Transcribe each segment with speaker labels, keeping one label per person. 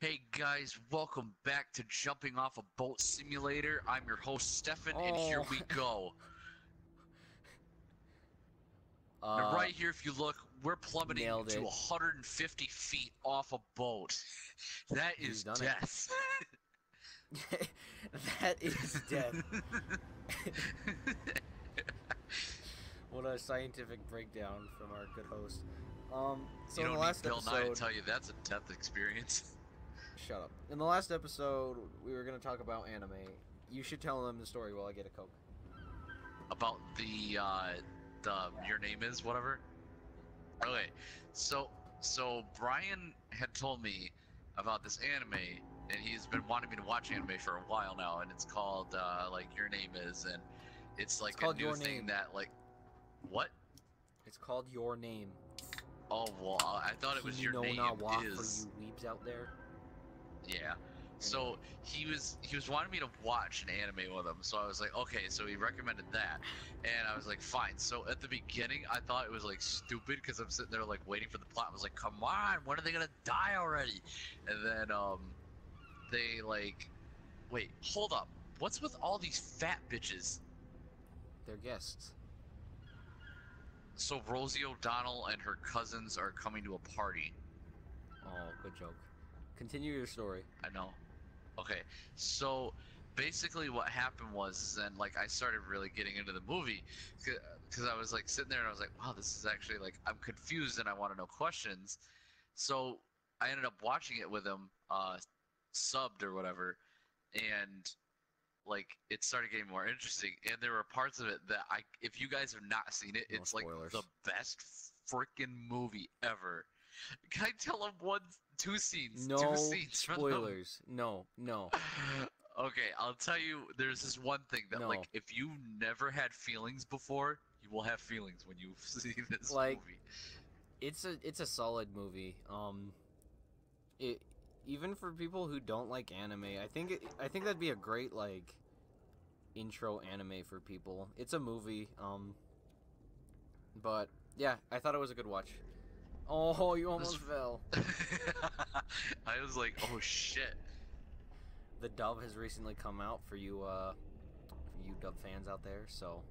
Speaker 1: Hey guys, welcome back to Jumping Off a Boat Simulator. I'm your host Stefan, and here
Speaker 2: Oh.
Speaker 1: we go.
Speaker 2: Uh,
Speaker 1: and right here, if you look, we're plummeting to 150 feet off a boat. That is death.
Speaker 2: that is death. what a scientific breakdown from our good host. Um, so
Speaker 1: you
Speaker 2: in
Speaker 1: don't
Speaker 2: the last
Speaker 1: need Bill Nye to tell you that's a death experience.
Speaker 2: Shut up. In the last episode, we were gonna talk about anime. You should tell them the story while I get a coke.
Speaker 1: About the uh, the your name is whatever. Okay, so so Brian had told me about this anime, and he's been wanting me to watch anime for a while now, and it's called uh, like Your Name Is, and it's like a
Speaker 2: called
Speaker 1: new
Speaker 2: Your
Speaker 1: thing
Speaker 2: Name.
Speaker 1: that like what?
Speaker 2: It's called Your Name.
Speaker 1: Oh well, I thought it was Your
Speaker 2: know
Speaker 1: Name
Speaker 2: not what
Speaker 1: Is.
Speaker 2: for you weebs out there.
Speaker 1: Yeah. So he was he was wanting me to watch an anime with him, so I was like, okay. So he recommended that, and I was like, fine. So at the beginning, I thought it was like stupid because I'm sitting there like waiting for the plot. I was like, come on, when are they gonna die already? And then um, they like, wait, hold up, what's with all these fat bitches?
Speaker 2: They're guests.
Speaker 1: So Rosie O'Donnell and her cousins are coming to a party.
Speaker 2: Oh, good joke. Continue your story.
Speaker 1: I know. Okay, so basically what happened was then like I started really getting into the movie because I was like sitting there and I was like, wow, this is actually like I'm confused and I want to know questions. So I ended up watching it with him, uh, subbed or whatever, and like it started getting more interesting. And there were parts of it that I, if you guys have not seen it,
Speaker 2: No
Speaker 1: it's like the best freaking movie ever. Can I tell him one, two scenes?
Speaker 2: No
Speaker 1: two scenes
Speaker 2: spoilers. No, no.
Speaker 1: okay, I'll tell you. There's this one thing that,
Speaker 2: No.
Speaker 1: like, if you never had feelings before, you will have feelings when you see this
Speaker 2: Like-
Speaker 1: movie.
Speaker 2: It's a it's a solid movie. Um, it even for people who don't like anime, I think it, I think that'd be a great like intro anime for people. It's a movie. Um, but yeah, I thought it was a good watch. Oh, you almost fell.
Speaker 1: I was like, oh shit.
Speaker 2: The dub has recently come out for you, uh, for you dub fans out there. So,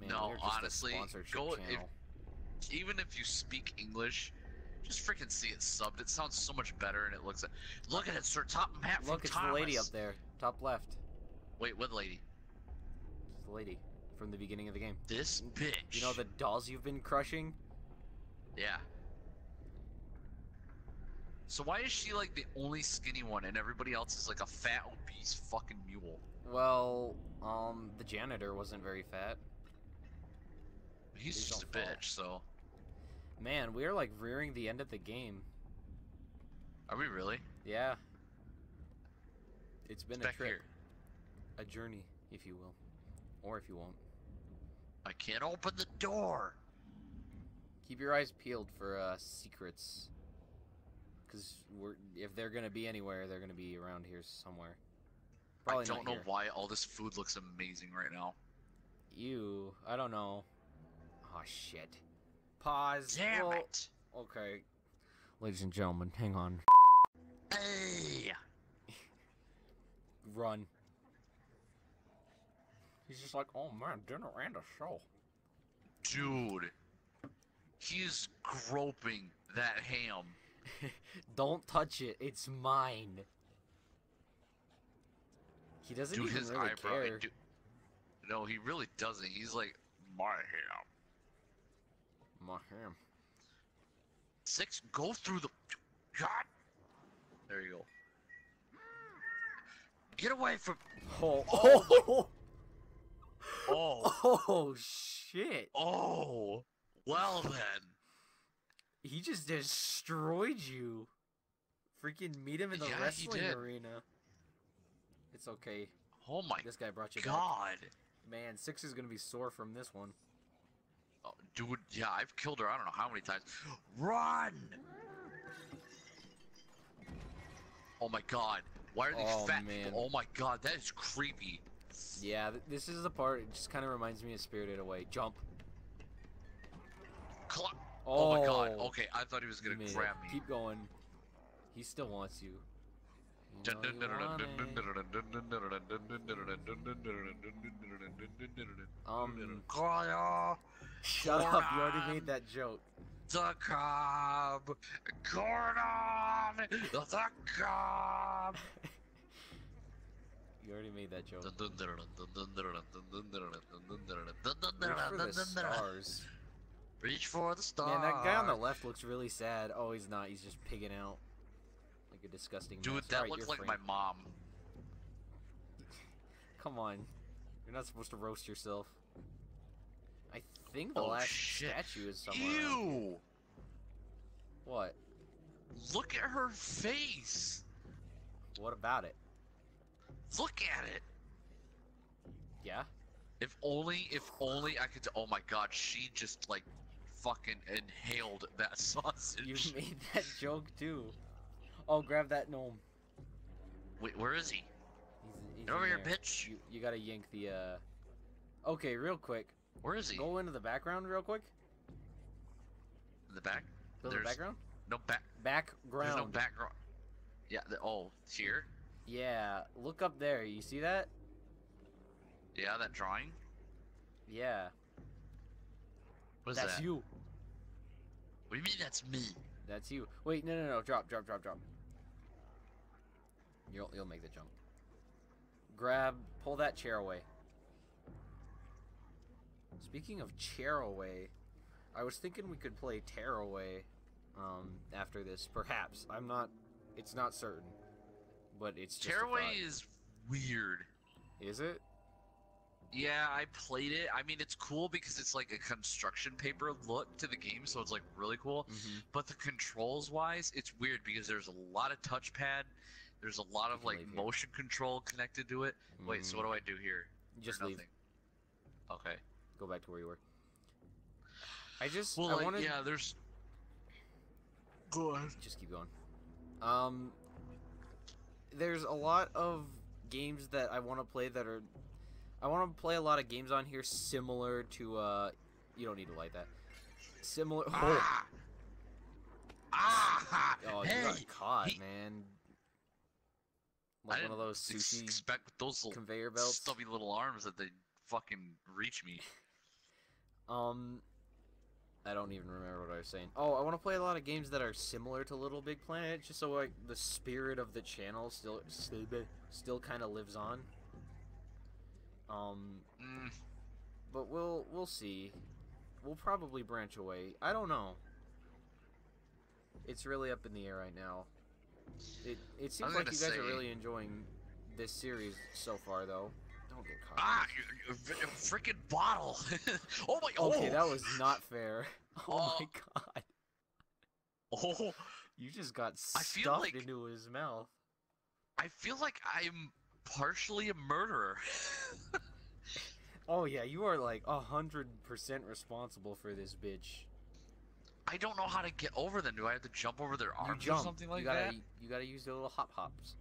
Speaker 2: man,
Speaker 1: No, honestly, go- if- Even if you speak English, just freaking see it subbed. It sounds so much better, and it looks. Like, Look at it, Sir Top Hat
Speaker 2: Look, it's the lady up there, top left.
Speaker 1: Wait, what lady?
Speaker 2: It's the lady from the beginning of the game.
Speaker 1: This bitch.
Speaker 2: You know the dolls you've been crushing?
Speaker 1: Yeah. So why is she like the only skinny one and everybody else is like a fat obese fucking mule?
Speaker 2: Well, um, the janitor wasn't very fat.
Speaker 1: He's
Speaker 2: Please
Speaker 1: just a
Speaker 2: don't
Speaker 1: bitch, so
Speaker 2: Man, we are like rearing the end of the game.
Speaker 1: are we really?
Speaker 2: Yeah. It's been
Speaker 1: It's
Speaker 2: a trip,
Speaker 1: here.
Speaker 2: a journey, if you will, or if you won't.
Speaker 1: I can't open the door.
Speaker 2: Keep your eyes peeled for uh, secrets. Cause we're if they're gonna be anywhere, they're gonna be around here somewhere. Probably
Speaker 1: I don't know
Speaker 2: here.
Speaker 1: why all this food looks amazing right now.
Speaker 2: You, I don't know. Oh shit. Pause.
Speaker 1: Damn
Speaker 2: Well,
Speaker 1: it!
Speaker 2: Okay. Ladies and gentlemen, hang on.
Speaker 1: Hey!
Speaker 2: Run. He's just like, oh man, dinner and a show.
Speaker 1: Dude. He's groping that ham.
Speaker 2: Don't touch it. It's mine. He doesn't
Speaker 1: Dude,
Speaker 2: even
Speaker 1: his
Speaker 2: really
Speaker 1: eyebrow.
Speaker 2: care.
Speaker 1: no, he really doesn't. He's like, my ham.
Speaker 2: My ham.
Speaker 1: Six, go through the. God! There you go. Get away from.
Speaker 2: Oh
Speaker 1: oh,
Speaker 2: Oh!
Speaker 1: oh,
Speaker 2: shit.
Speaker 1: Oh! Well then.
Speaker 2: He just destroyed you. Freaking meet him in the
Speaker 1: Yeah,
Speaker 2: wrestling arena. It's okay.
Speaker 1: Oh my
Speaker 2: This guy brought you back.
Speaker 1: god.
Speaker 2: Man, six is gonna be sore from this one.
Speaker 1: Oh, dude, yeah, I've killed her I don't know how many times. Run! Oh my god. Why are these
Speaker 2: Oh,
Speaker 1: fat
Speaker 2: man.
Speaker 1: people? Oh my god, that is creepy.
Speaker 2: Yeah, this is the part. It just kind of reminds me of Spirited Away. Jump.
Speaker 1: Cl- oh. my god.
Speaker 2: Oh,
Speaker 1: Okay, I thought he was gonna
Speaker 2: it.
Speaker 1: grab me.
Speaker 2: Keep going. He still wants you. You know you want. Um,
Speaker 1: Call
Speaker 2: shut up! You already made that joke.
Speaker 1: the cob, Gordon, the cob.
Speaker 2: You already made that joke.
Speaker 1: Reach
Speaker 2: Reach for the stars.
Speaker 1: Reach for the stars.
Speaker 2: Man, that guy on the left looks really sad. Oh, he's not. He's just pigging out. Like a disgusting
Speaker 1: Dude,
Speaker 2: mess.
Speaker 1: that
Speaker 2: Alright,
Speaker 1: looks like my mom.
Speaker 2: Come on. You're not supposed to roast yourself. I think the
Speaker 1: Oh,
Speaker 2: last
Speaker 1: shit.
Speaker 2: statue is somewhere. around.
Speaker 1: Ew!
Speaker 2: What?
Speaker 1: Look at her face.
Speaker 2: What about it?
Speaker 1: Look at it.
Speaker 2: Yeah?
Speaker 1: If only, if only I could. Oh my God, she just like fucking inhaled that sausage.
Speaker 2: You made that joke too. Oh, grab that gnome.
Speaker 1: Wait, where is he?
Speaker 2: He's, he's
Speaker 1: Get over here, bitch.
Speaker 2: You, you gotta yank the, uh... Okay, real quick.
Speaker 1: Where is he?
Speaker 2: Go into the background real quick.
Speaker 1: In the back?
Speaker 2: Go the background.
Speaker 1: no back.
Speaker 2: Background.
Speaker 1: There's no background. Yeah. The, oh, here.
Speaker 2: Yeah, look up there. You see that?
Speaker 1: Yeah, that drawing.
Speaker 2: Yeah.
Speaker 1: What is
Speaker 2: That's
Speaker 1: that?
Speaker 2: you.
Speaker 1: What do you mean that's me?
Speaker 2: That's you. Wait, no, no, no. Drop, drop, drop, drop. You'll, you'll make the jump. Grab, pull that chair away. Speaking of chair away, I was thinking we could play Tearaway um, after this. Perhaps. I'm not, it's not certain. But it's
Speaker 1: Tearaway is weird.
Speaker 2: Is it?
Speaker 1: Yeah, I played it. I mean, it's cool because it's like a construction paper look to the game, so it's like really cool.
Speaker 2: Mm-hmm.
Speaker 1: But the controls wise, it's weird because there's a lot of touchpad. There's a lot of like motion control connected to it. Wait, so what do I do here?
Speaker 2: Just leave.
Speaker 1: nothing? Okay.
Speaker 2: Go back to where you were. I just,
Speaker 1: Well,
Speaker 2: I
Speaker 1: like,
Speaker 2: wanted,
Speaker 1: yeah, there's. Go ahead.
Speaker 2: just keep going. Um, there's a lot of games that I want to play that are, I want to play a lot of games on here similar to, uh, you don't need to light that. Similar. Oh,
Speaker 1: Ah! Ah!
Speaker 2: oh you got caught,
Speaker 1: he-
Speaker 2: man.
Speaker 1: I
Speaker 2: Like one of those sushi
Speaker 1: expect with those little
Speaker 2: conveyor belts.
Speaker 1: stubby little arms that they fucking reach me.
Speaker 2: Um, I don't even remember what I was saying. Oh, I want to play a lot of games that are similar to Little Big Planet, just so like the spirit of the channel still still, still kind of lives on. Um,
Speaker 1: Mm,
Speaker 2: but we'll we'll see. We'll probably branch away. I don't know. It's really up in the air right now. It it seems like you guys
Speaker 1: say-
Speaker 2: are really enjoying this series so far, though. Don't get caught.
Speaker 1: ah! Freaking bottle! oh my!
Speaker 2: Okay,
Speaker 1: oh!
Speaker 2: that was not fair. Oh,
Speaker 1: Oh.
Speaker 2: my god.
Speaker 1: Oh,
Speaker 2: You just got
Speaker 1: I feel
Speaker 2: stuffed
Speaker 1: like-
Speaker 2: into his mouth.
Speaker 1: I feel like I'm partially a murderer.
Speaker 2: Oh yeah, you are like a hundred percent responsible for this bitch.
Speaker 1: I don't know how to get over them. Do I have to jump over their arms or something like
Speaker 2: you gotta,
Speaker 1: that?
Speaker 2: You gotta use the little hop hops.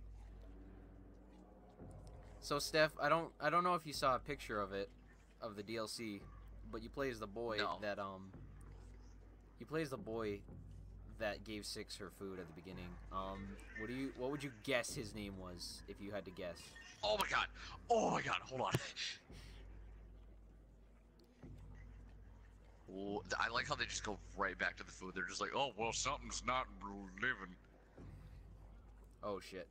Speaker 2: So Steph, I don't, I don't know if you saw a picture of it, of the DLC, but you play as the boy
Speaker 1: No.
Speaker 2: that um. You play as the boy that gave Six her food at the beginning. Um, what do you, what would you guess his name was if you had to guess?
Speaker 1: Oh my god! Oh my god! Hold on. Ooh, I like how they just go right back to the food. They're just like, oh well, something's not living.
Speaker 2: Oh shit.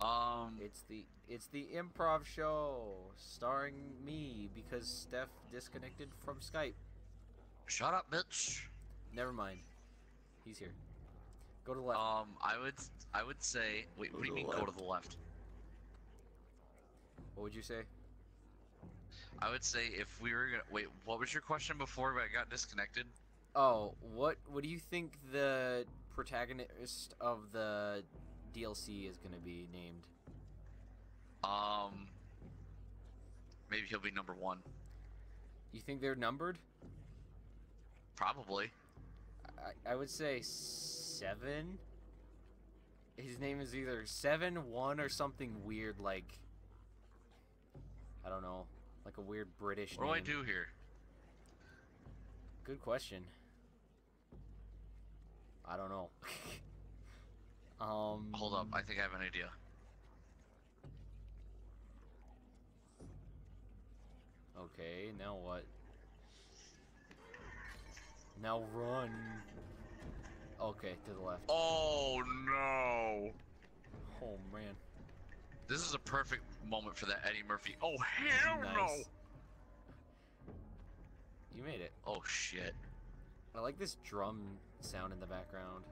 Speaker 1: Um,
Speaker 2: It's the it's the improv show starring me because Steph disconnected from Skype.
Speaker 1: shut up, bitch.
Speaker 2: Never mind. He's here. Go to the left.
Speaker 1: Um, I would, I would say, wait,
Speaker 2: Go
Speaker 1: what do you mean
Speaker 2: the
Speaker 1: go to the left?
Speaker 2: what would you say?
Speaker 1: I would say if we were gonna wait, what was your question before I got disconnected?
Speaker 2: Oh, what what do you think the protagonist of the DLC is going to be named?
Speaker 1: Um, maybe he'll be number one.
Speaker 2: You think they're numbered?
Speaker 1: Probably.
Speaker 2: I, I would say seven. His name is either seven one or something weird like I don't know, like a weird British
Speaker 1: What do I do here?
Speaker 2: Good question. I don't know. Um.
Speaker 1: Hold up, I think I have an idea.
Speaker 2: Okay, now what? Now run. Okay, to the left.
Speaker 1: Oh no!
Speaker 2: Oh man.
Speaker 1: This is a perfect moment for that Eddie Murphy. Oh hell no!
Speaker 2: You made it.
Speaker 1: Oh shit.
Speaker 2: I like this drum sound in the background.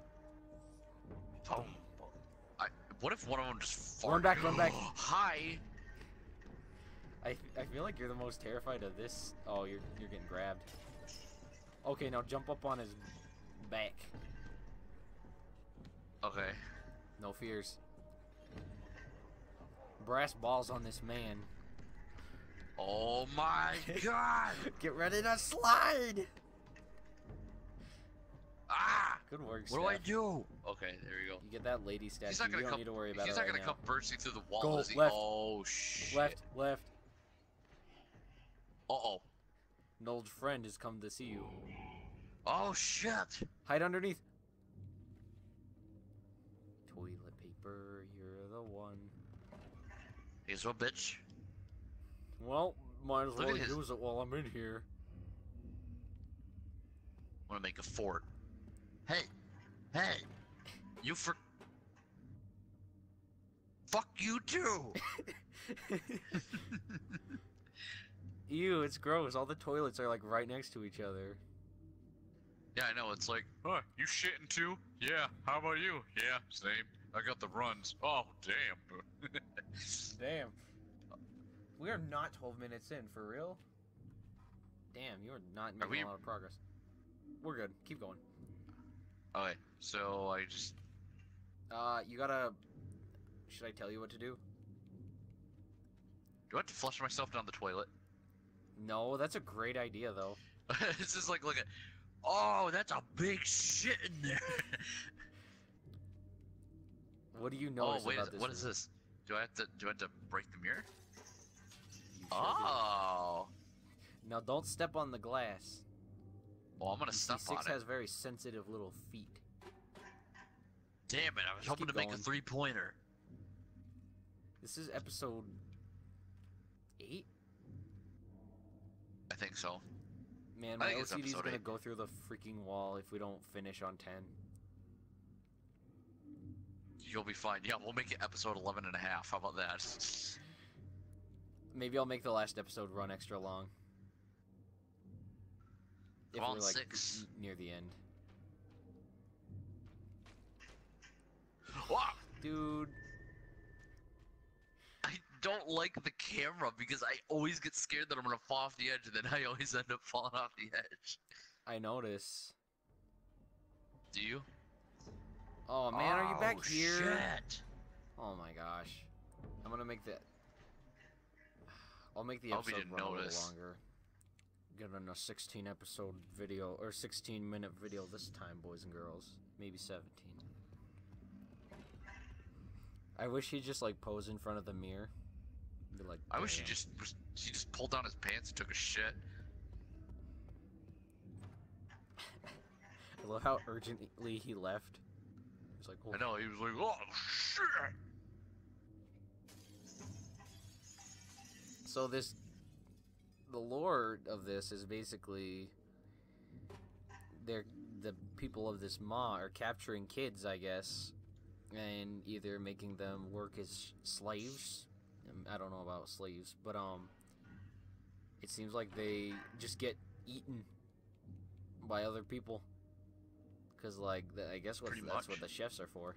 Speaker 1: Oh. I, what if one of them just farted?
Speaker 2: Run back, run back.
Speaker 1: Hi.
Speaker 2: I, I feel like you're the most terrified of this. Oh, you're you're getting grabbed. Okay, now jump up on his back.
Speaker 1: Okay.
Speaker 2: No fears. Brass balls on this man.
Speaker 1: Oh my god!
Speaker 2: Get ready to slide.
Speaker 1: Ah!
Speaker 2: Good work,
Speaker 1: What do I do? Okay, there we go.
Speaker 2: You get that lady statue.
Speaker 1: He's not gonna you
Speaker 2: don't
Speaker 1: come.
Speaker 2: need to worry about
Speaker 1: He's
Speaker 2: it
Speaker 1: not
Speaker 2: right
Speaker 1: gonna
Speaker 2: now.
Speaker 1: come bursting through the wall,
Speaker 2: Go
Speaker 1: is he?
Speaker 2: left.
Speaker 1: Oh shit.
Speaker 2: Left, left.
Speaker 1: Uh oh.
Speaker 2: An old friend has come to see you.
Speaker 1: Oh shit.
Speaker 2: Hide underneath. Toilet paper, you're the one.
Speaker 1: He's a bitch.
Speaker 2: Well, might as
Speaker 1: Look
Speaker 2: well
Speaker 1: at his-
Speaker 2: use it while I'm in here.
Speaker 1: I'm gonna make a fort. Hey, hey, you for. Fuck you too.
Speaker 2: Ew, it's gross. All the toilets are like right next to each other.
Speaker 1: yeah, I know. It's like, huh? You shitting too? Yeah. How about you? Yeah, same. I got the runs. Oh damn.
Speaker 2: Damn. We are not 12 minutes in, for real? Damn, you are not making
Speaker 1: we-
Speaker 2: a lot of progress. We're good. Keep going.
Speaker 1: okay, so I just.
Speaker 2: Uh, you gotta... Should I tell you what to do?
Speaker 1: Do I have to flush myself down the toilet?
Speaker 2: No, that's a great idea, though.
Speaker 1: it's just like, look at. Oh, that's a big shit in there.
Speaker 2: What do you
Speaker 1: know
Speaker 2: oh
Speaker 1: wait,
Speaker 2: about this
Speaker 1: what is
Speaker 2: room?
Speaker 1: this? Do I have to? Do I have to break the mirror?
Speaker 2: You sure do.
Speaker 1: Oh.
Speaker 2: Now, don't step on the glass.
Speaker 1: Well, I'm gonna step on it.
Speaker 2: Six has very sensitive little feet.
Speaker 1: Damn it! I was
Speaker 2: Just
Speaker 1: hoping to
Speaker 2: keep
Speaker 1: make a three-pointer.
Speaker 2: This is episode... 8?
Speaker 1: Think so.
Speaker 2: Man, my OCD is gonna
Speaker 1: eight.
Speaker 2: go through the freaking wall if we don't finish on 10.
Speaker 1: You'll be fine. Yeah, we'll make it episode 11 and a half. How about that?
Speaker 2: Maybe I'll make the last episode run extra long. If we're like
Speaker 1: six.
Speaker 2: near the end.
Speaker 1: Wow!
Speaker 2: Dude,
Speaker 1: don't like the camera because I always get scared that I'm gonna fall off the edge, and then I always end up falling off the edge.
Speaker 2: I notice.
Speaker 1: Do you?
Speaker 2: Oh man, are you back
Speaker 1: Oh,
Speaker 2: here?
Speaker 1: Shit.
Speaker 2: Oh my gosh. I'm gonna make that. I'll make the
Speaker 1: I hope you
Speaker 2: episode run a little
Speaker 1: notice.
Speaker 2: longer. Given a 16 episode video or 16 minute video this time, boys and girls. Maybe 17. I wish he'd just like pose in front of the mirror. Be like,
Speaker 1: I wish he
Speaker 2: "Damn."
Speaker 1: just was- he just pulled down his pants and took a shit.
Speaker 2: I love how urgently he left. He's like, oh,
Speaker 1: I know he was like, oh shit.
Speaker 2: So this, the lore of this is basically, they're the people of this ma are capturing kids, I guess, and either making them work as slaves. I don't know about slaves, but um, it seems like they just get eaten by other people. Cause like the, I guess what that's what the chefs are for.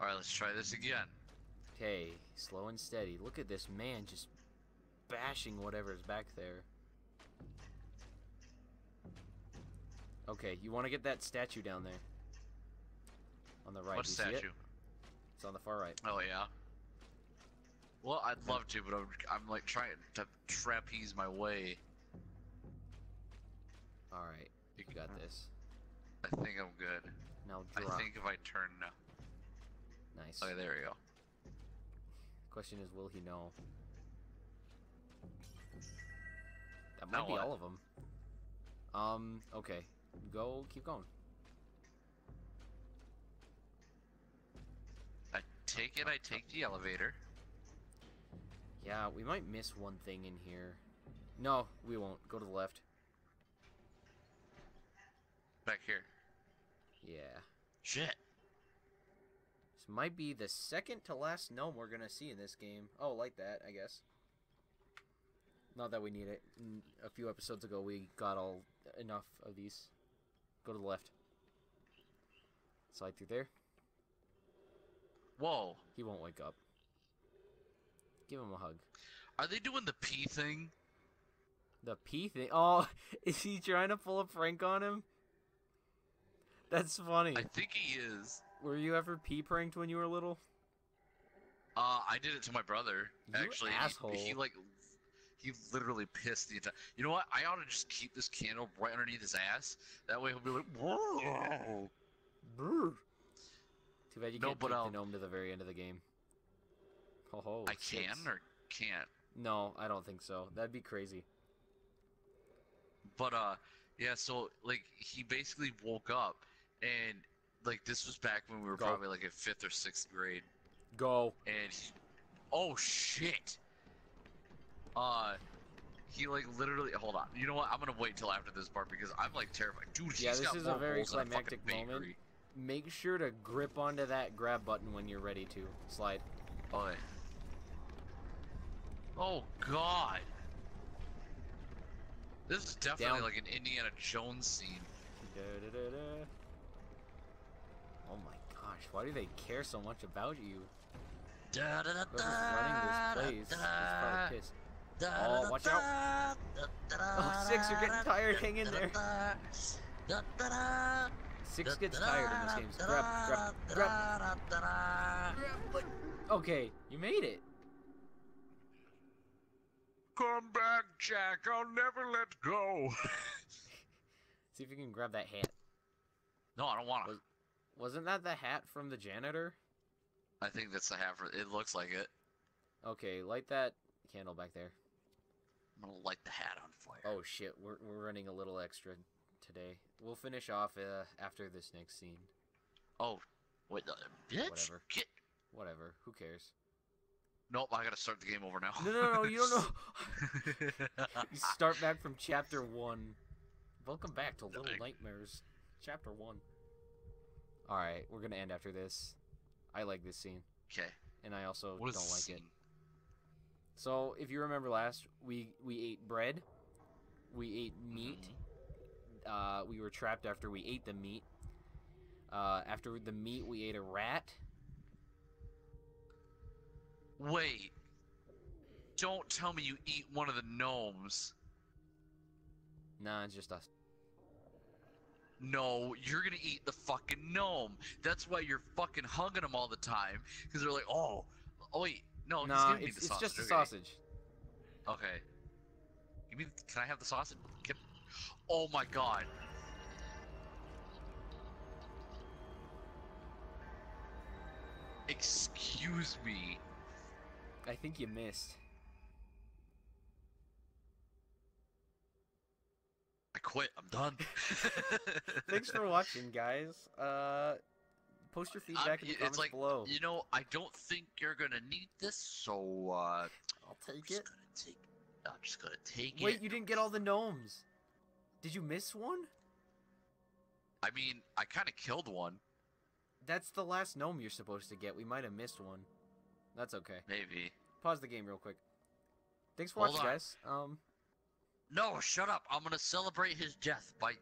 Speaker 1: All right, let's try this again.
Speaker 2: Okay, slow and steady. Look at this man just bashing whatever's back there. Okay, you want to get that statue down there. On the right.
Speaker 1: what
Speaker 2: Do you see it?
Speaker 1: statue?
Speaker 2: On the far right.
Speaker 1: Oh yeah. Well, I'd love to, but I'm, I'm like trying to trapeze my way.
Speaker 2: All right, you got this.
Speaker 1: I think I'm good.
Speaker 2: Now drop.
Speaker 1: I think if I turn now.
Speaker 2: Nice.
Speaker 1: Okay, there we go.
Speaker 2: Question is, will he know? That
Speaker 1: Now
Speaker 2: might be
Speaker 1: what?
Speaker 2: all of them. Um. Okay. Go. Keep going.
Speaker 1: Take it I take the elevator.
Speaker 2: Yeah, we might miss one thing in here. No, we won't. Go to the left.
Speaker 1: Back here.
Speaker 2: Yeah.
Speaker 1: Shit.
Speaker 2: This might be the second to last gnome we're gonna see in this game. Oh, like that, I guess. Not that we need it. A few episodes ago, we got all enough of these. Go to the left. Slide through there.
Speaker 1: Whoa.
Speaker 2: He won't wake up. Give him a hug.
Speaker 1: Are they doing the pee thing?
Speaker 2: The P thing. Oh, is he trying to pull a prank on him? That's funny.
Speaker 1: I think he is.
Speaker 2: Were you ever pee pranked when you were little?
Speaker 1: Uh, I did it to my brother.
Speaker 2: You
Speaker 1: actually, He-
Speaker 2: asshole.
Speaker 1: He, like, he literally pissed the entire. You know what? I ought to just keep this candle right underneath his ass. That way he'll be like, whoa.
Speaker 2: Brr. Too bad you
Speaker 1: No,
Speaker 2: can't
Speaker 1: but,
Speaker 2: take
Speaker 1: um,
Speaker 2: the gnome to the very end of the game. Ho ho.
Speaker 1: I
Speaker 2: six.
Speaker 1: can or can't.
Speaker 2: No, I don't think so. That'd be crazy.
Speaker 1: But uh, yeah. So like, he basically woke up, and like this was back when we were
Speaker 2: Go.
Speaker 1: probably like in fifth or sixth grade,
Speaker 2: Go.
Speaker 1: and he, oh shit. Uh, he like literally. Hold on. You know what? I'm gonna wait till after this part because I'm like terrified. Dude,
Speaker 2: Yeah, this is a very
Speaker 1: than a
Speaker 2: climactic moment. Make sure to grip onto that grab button when you're ready to slide.
Speaker 1: Oh, yeah. oh God. This is definitely
Speaker 2: Down.
Speaker 1: like an Indiana Jones scene.
Speaker 2: Da-da-da-da. Oh my gosh, why do they care so much about you? Whoever's running this place is probably pissed. Oh, watch out. Oh, Six, you're getting tired. Hang in there. Six gets tired in this game. so Grab, grab, grab, grab. Like, okay, you made it.
Speaker 1: Come back, Jack. I'll never let go.
Speaker 2: See if you can grab that hat.
Speaker 1: no, I don't want to.
Speaker 2: Was- Wasn't that the hat from the janitor?
Speaker 1: I think that's the half. It looks like it.
Speaker 2: Okay, light that candle back there.
Speaker 1: I'm gonna light the hat on fire.
Speaker 2: Oh shit, we're we're running a little extra today. We'll finish off uh, after this next scene.
Speaker 1: Oh, wait, bitch.
Speaker 2: Whatever.
Speaker 1: Get.
Speaker 2: Whatever, who cares?
Speaker 1: Nope, I gotta start the game over now.
Speaker 2: No, no, no, you don't know. you start back from chapter one. Welcome back to Little Nightmares, chapter one. All right, we're gonna end after this. I like this scene,
Speaker 1: Okay.
Speaker 2: and I also don't like
Speaker 1: the
Speaker 2: it. So, if you remember last, we we ate bread, we ate meat.
Speaker 1: Mhm.
Speaker 2: Uh, we were trapped after we ate the meat. Uh, after the meat, we ate a rat.
Speaker 1: Wait. Don't tell me you eat one of the gnomes.
Speaker 2: Nah, it's just us.
Speaker 1: No, you're gonna eat the fucking gnome. That's why you're fucking hugging them all the time. Because they're like, oh, oh wait, no,
Speaker 2: nah, it's,
Speaker 1: the
Speaker 2: it's
Speaker 1: sausage.
Speaker 2: just a
Speaker 1: okay.
Speaker 2: sausage.
Speaker 1: Okay. Give me. Can I have the sausage? Can, oh my god. Excuse me.
Speaker 2: I think you missed.
Speaker 1: I quit. I'm done.
Speaker 2: Thanks for watching, guys. Uh, post your feedback in the
Speaker 1: it's
Speaker 2: comments
Speaker 1: like,
Speaker 2: below.
Speaker 1: You know, I don't think you're gonna need this, so uh,
Speaker 2: I'll
Speaker 1: I'm
Speaker 2: take it.
Speaker 1: gonna take. I'm just gonna take
Speaker 2: Wait,
Speaker 1: it.
Speaker 2: Wait, you didn't get all the gnomes. Did you miss one?
Speaker 1: I mean, I kind of killed one,
Speaker 2: That's the last gnome you're supposed to get. We might have missed one. That's okay.
Speaker 1: maybe.
Speaker 2: Pause the game real quick. Thanks for
Speaker 1: Hold
Speaker 2: watching,
Speaker 1: on.
Speaker 2: guys. Um,
Speaker 1: No, shut up. I'm gonna celebrate his death by